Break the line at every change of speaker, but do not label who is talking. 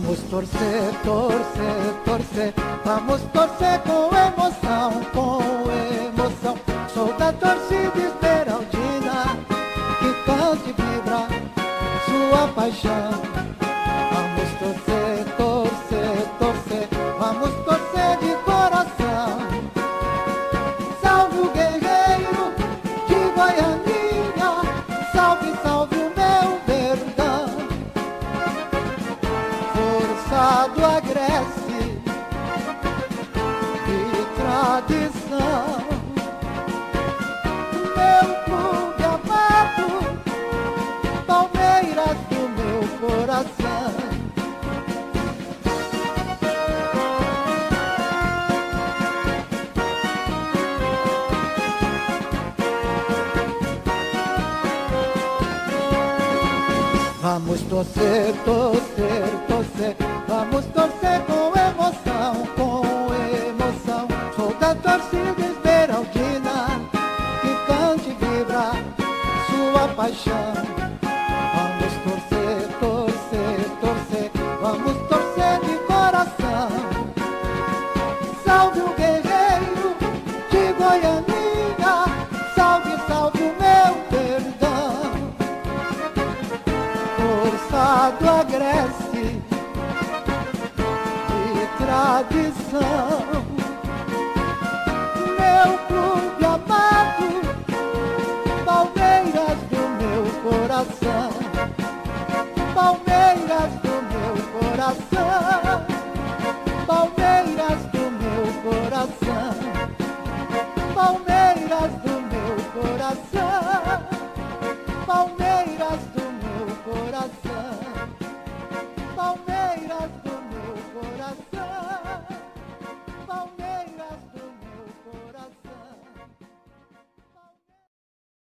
Vamos torcer, torcer, torcer. Vamos torcer com emoção, com emoção. Sou da torcida esmeraldina que canta e vibra sua paixão. Força do Vamos torcer, torcer, torcer. Vamos torcer com emoção, com emoção. Sou da torcida esmeraldina que cante e vibra sua paixão. Do agreste e tradição. Meu clube amado, Palmeiras do meu coração, Palmeiras do meu coração, Palmeiras do meu coração. Palmeiras do meu coração.